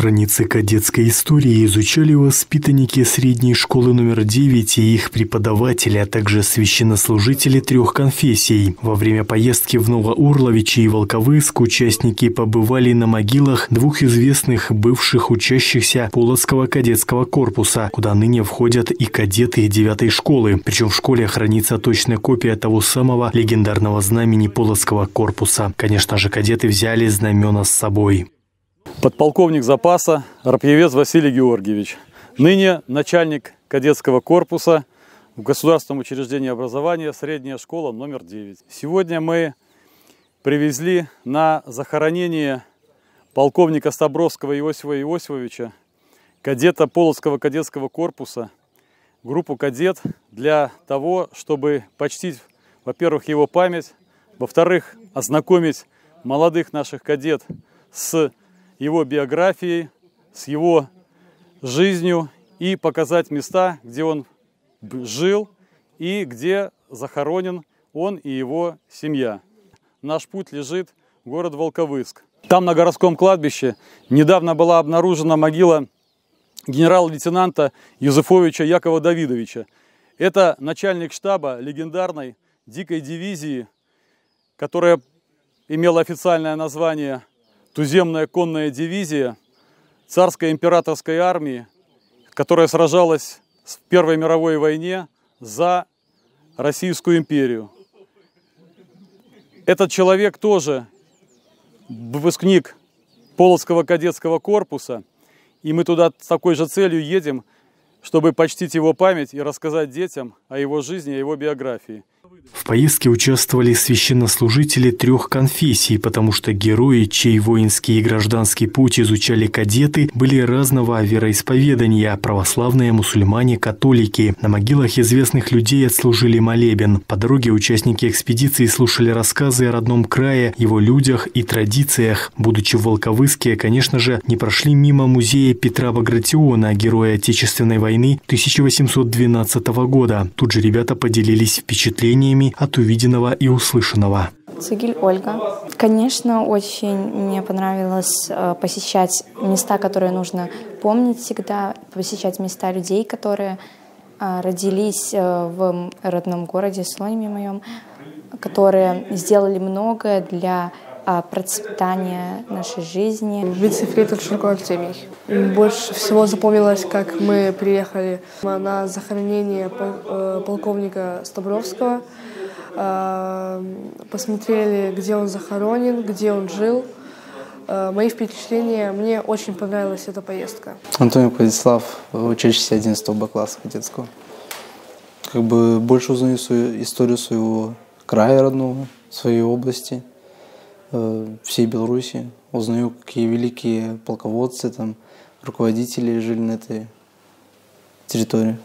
Страницы кадетской истории изучали воспитанники средней школы номер 9 и их преподаватели, а также священнослужители трех конфессий. Во время поездки в Новоурловичи и Волковыск участники побывали на могилах двух известных бывших учащихся Полоцкого кадетского корпуса, куда ныне входят и кадеты девятой школы. Причем в школе хранится точная копия того самого легендарного знамени Полоцкого корпуса. Конечно же, кадеты взяли знамена с собой. Подполковник запаса Рапьевец Василий Георгиевич. Ныне начальник кадетского корпуса в государственном учреждении образования средняя школа номер 9. Сегодня мы привезли на захоронение полковника Стабровского Иосифа Иосифовича, кадета Полоцкого кадетского корпуса, группу кадет для того, чтобы почтить, во-первых, его память, во-вторых, ознакомить молодых наших кадет с его биографией, с его жизнью и показать места, где он жил и где захоронен он и его семья. Наш путь лежит в город Волковыск. Там на городском кладбище недавно была обнаружена могила генерал-лейтенанта Юзефовича Якова Давидовича. Это начальник штаба легендарной дикой дивизии, которая имела официальное название туземная конная дивизия царской императорской армии, которая сражалась в Первой мировой войне за Российскую империю. Этот человек тоже выпускник Полоцкого кадетского корпуса, и мы туда с такой же целью едем, чтобы почтить его память и рассказать детям о его жизни, о его биографии. В поездке участвовали священнослужители трех конфессий, потому что герои, чей воинский и гражданский путь изучали кадеты, были разного вероисповедания – православные, мусульмане, католики. На могилах известных людей отслужили молебен. По дороге участники экспедиции слушали рассказы о родном крае, его людях и традициях. Будучи в Волковыске, конечно же, не прошли мимо музея Петра Багратиона, героя Отечественной войны 1812 года. Тут же ребята поделились впечатлениями впечатлениями от увиденного и услышанного. Цигель Ольга. Конечно, очень мне понравилось э, посещать места, которые нужно помнить всегда, посещать места людей, которые э, родились э, в родном городе Слониме моем, которые сделали многое для процветания нашей жизни. Вице-фрейтор Шурко Артемий. Больше всего запомнилось, как мы приехали на захоронение полковника Стабровского – Э, посмотрели, где он захоронен, где он жил. Э, мои впечатления, мне очень понравилась эта поездка. Антоний Владислав, учащийся 11 Б класса кадетского. Как бы больше узнаю свою историю своего края родного, своей области, э, всей Беларуси. Узнаю, какие великие полководцы, там, руководители жили на этой территории.